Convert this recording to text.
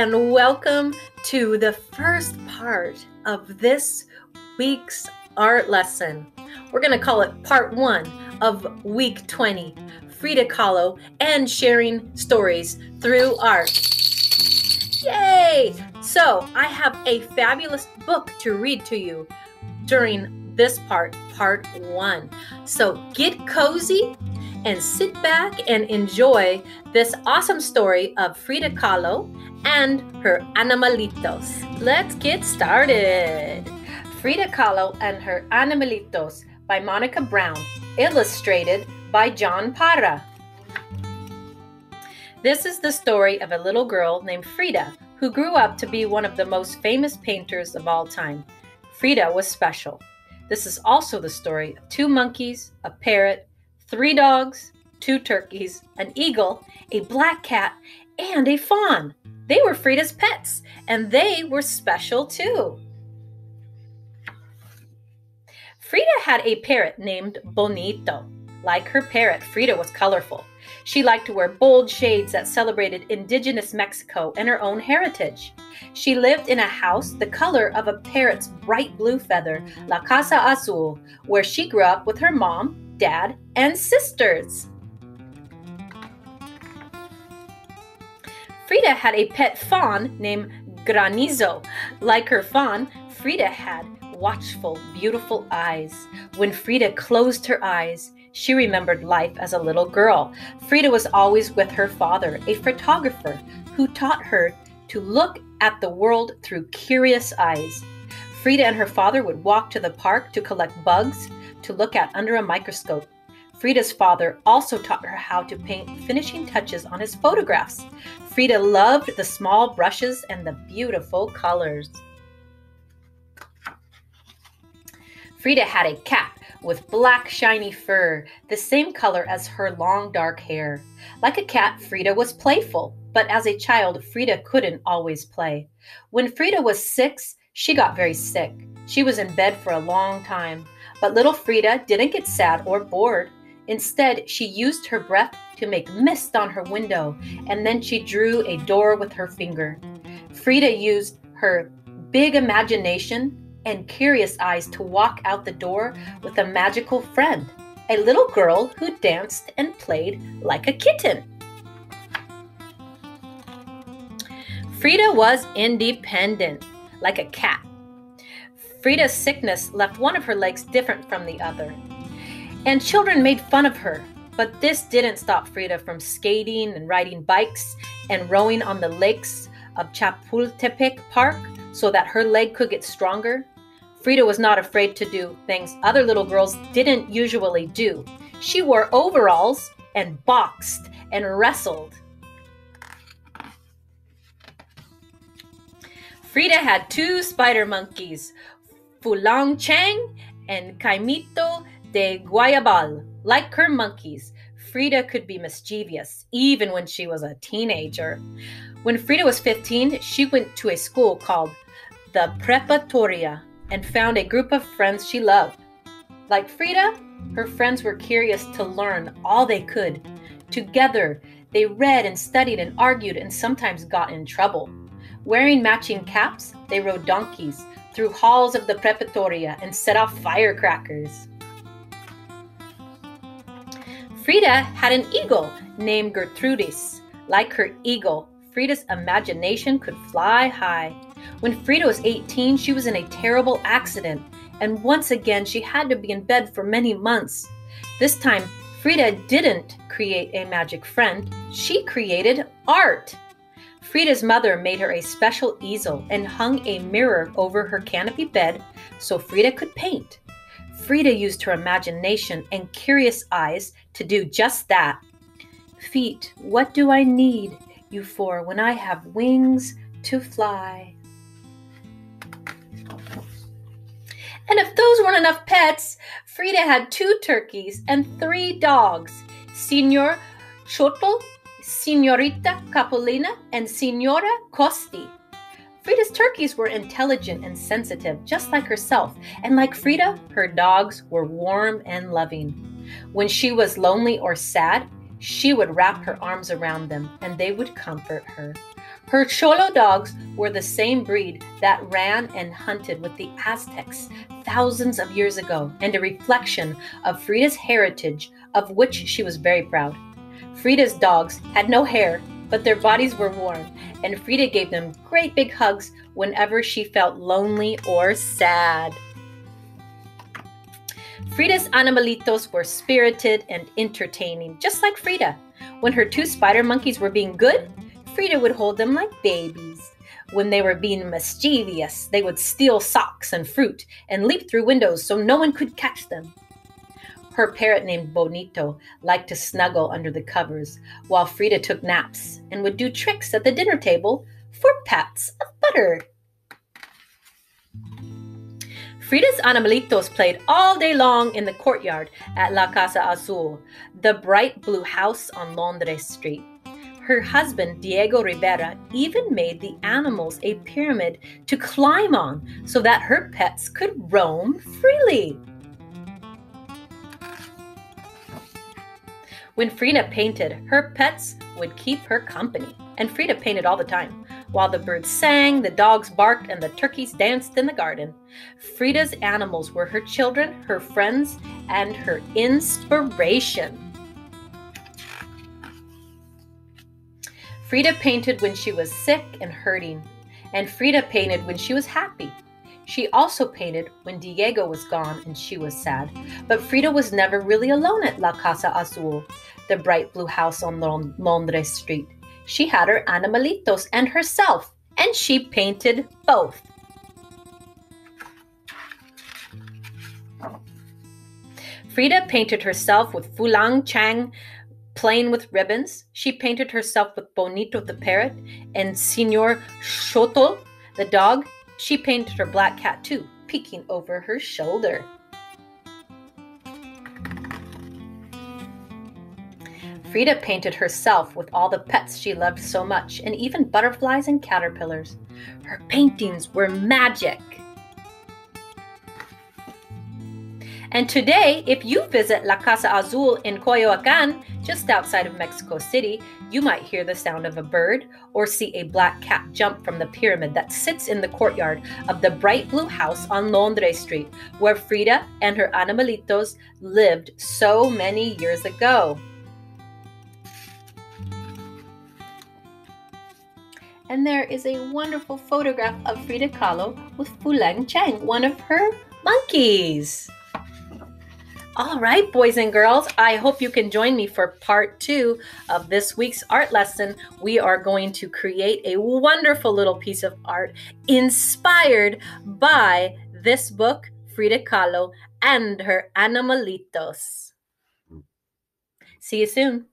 and welcome to the first part of this week's art lesson. We're going to call it part one of week 20 Frida Kahlo and sharing stories through art. Yay! So, I have a fabulous book to read to you during this part, part one. So, get cozy and sit back and enjoy this awesome story of Frida Kahlo and her animalitos. Let's get started. Frida Kahlo and her animalitos by Monica Brown, illustrated by John Parra. This is the story of a little girl named Frida who grew up to be one of the most famous painters of all time. Frida was special. This is also the story of two monkeys, a parrot, three dogs, two turkeys, an eagle, a black cat, and a fawn. They were Frida's pets, and they were special too. Frida had a parrot named Bonito. Like her parrot, Frida was colorful. She liked to wear bold shades that celebrated indigenous Mexico and her own heritage. She lived in a house the color of a parrot's bright blue feather, La Casa Azul, where she grew up with her mom, dad, and sisters. Frida had a pet fawn named Granizo. Like her fawn, Frida had watchful, beautiful eyes. When Frida closed her eyes, she remembered life as a little girl. Frida was always with her father, a photographer who taught her to look at the world through curious eyes. Frida and her father would walk to the park to collect bugs to look at under a microscope. Frida's father also taught her how to paint finishing touches on his photographs. Frida loved the small brushes and the beautiful colors. Frida had a cat with black shiny fur, the same color as her long dark hair. Like a cat, Frida was playful, but as a child, Frida couldn't always play. When Frida was six, she got very sick. She was in bed for a long time, but little Frida didn't get sad or bored. Instead, she used her breath to make mist on her window, and then she drew a door with her finger. Frida used her big imagination and curious eyes to walk out the door with a magical friend, a little girl who danced and played like a kitten. Frida was independent, like a cat. Frida's sickness left one of her legs different from the other. And children made fun of her, but this didn't stop Frida from skating and riding bikes and rowing on the lakes of Chapultepec Park so that her leg could get stronger. Frida was not afraid to do things other little girls didn't usually do. She wore overalls and boxed and wrestled. Frida had two spider monkeys, Fulang Chang and Caimito de Guayabal. Like her monkeys, Frida could be mischievous even when she was a teenager. When Frida was 15, she went to a school called the Preparatoria and found a group of friends she loved. Like Frida, her friends were curious to learn all they could. Together, they read and studied and argued and sometimes got in trouble. Wearing matching caps, they rode donkeys through halls of the Preparatoria and set off firecrackers. Frida had an eagle named Gertrudis. Like her eagle, Frida's imagination could fly high. When Frida was 18, she was in a terrible accident, and once again she had to be in bed for many months. This time, Frida didn't create a magic friend, she created art. Frida's mother made her a special easel and hung a mirror over her canopy bed so Frida could paint. Frida used her imagination and curious eyes to do just that. Feet, what do I need you for when I have wings to fly? And if those weren't enough pets, Frida had two turkeys and three dogs Senor Chotl, Senorita Capulina, and Senora Costi. Frida's turkeys were intelligent and sensitive, just like herself, and like Frida, her dogs were warm and loving. When she was lonely or sad, she would wrap her arms around them and they would comfort her. Her Xolo dogs were the same breed that ran and hunted with the Aztecs thousands of years ago and a reflection of Frida's heritage, of which she was very proud. Frida's dogs had no hair, but their bodies were warm, and Frida gave them great big hugs whenever she felt lonely or sad. Frida's animalitos were spirited and entertaining, just like Frida. When her two spider monkeys were being good, Frida would hold them like babies. When they were being mischievous, they would steal socks and fruit and leap through windows so no one could catch them. Her parrot named Bonito liked to snuggle under the covers, while Frida took naps and would do tricks at the dinner table for pats of butter. Frida's animalitos played all day long in the courtyard at La Casa Azul, the bright blue house on Londres Street. Her husband, Diego Rivera, even made the animals a pyramid to climb on so that her pets could roam freely. When Frida painted, her pets would keep her company, and Frida painted all the time. While the birds sang, the dogs barked, and the turkeys danced in the garden. Frida's animals were her children, her friends, and her inspiration. Frida painted when she was sick and hurting, and Frida painted when she was happy. She also painted when Diego was gone and she was sad. But Frida was never really alone at La Casa Azul, the bright blue house on Londres Street. She had her animalitos and herself, and she painted both. Frida painted herself with Fulang Chang playing with ribbons. She painted herself with Bonito the parrot and Senor Shoto the dog. She painted her black cat too, peeking over her shoulder. Frida painted herself with all the pets she loved so much, and even butterflies and caterpillars. Her paintings were magic. And today, if you visit La Casa Azul in Coyoacan, just outside of Mexico City, you might hear the sound of a bird or see a black cat jump from the pyramid that sits in the courtyard of the bright blue house on Londres Street, where Frida and her animalitos lived so many years ago. and there is a wonderful photograph of Frida Kahlo with Fulang Chang, one of her monkeys. All right, boys and girls, I hope you can join me for part two of this week's art lesson. We are going to create a wonderful little piece of art inspired by this book, Frida Kahlo and her Animalitos. See you soon.